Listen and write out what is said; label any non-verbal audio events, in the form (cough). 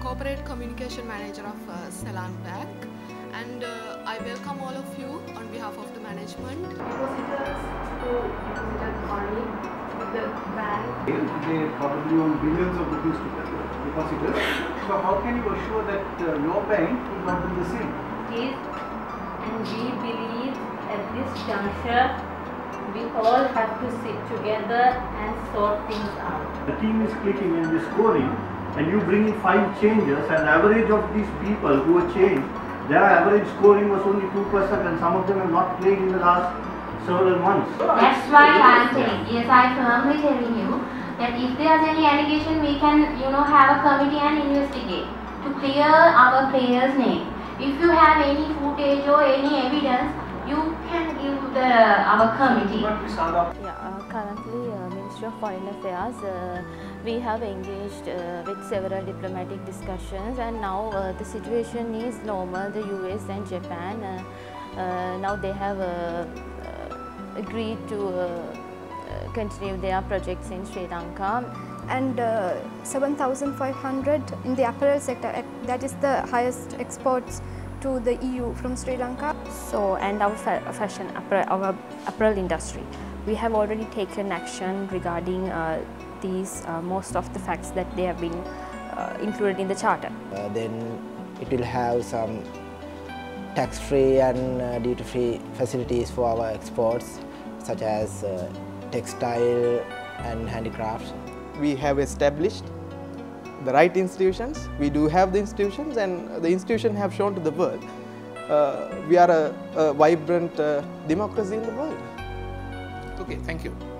Corporate Communication Manager of uh, Ceylon Bank and uh, I welcome all of you on behalf of the management. depositors who deposited money with the bank. They probably own billions of rupees to depositors. (laughs) So how can you assure that uh, your bank will not do the same? is and we believe at this juncture we all have to sit together and sort things out. the team is clicking and is scoring and you bring in five changes and average of these people who are changed, their average scoring was only 2% and some of them have not played in the last several months. That's why I am telling, yes, I firmly telling you that if there's any allegation, we can, you know, have a committee and investigate to clear our player's name. If you have any footage or any evidence, you can give the our committee. Yeah, uh, currently, uh, Ministry of Foreign Affairs, uh, we have engaged uh, with several diplomatic discussions, and now uh, the situation is normal. The US and Japan uh, uh, now they have uh, uh, agreed to uh, uh, continue their projects in Sri Lanka. and uh, 7,500 in the apparel sector. That is the highest exports to the EU from Sri Lanka. So, and our fa- fashion apparel, our apparel industry, we have already taken action regarding uh, these uh, most of the facts that they have been uh, included in the charter. Uh, then it will have some tax-free and uh, duty-free facilities for our exports such as uh, textile and handicrafts. we have established the right institutions. We do have the institutions, and the institutions have shown to the world we are a, a vibrant uh, democracy in the world. Okay, thank you.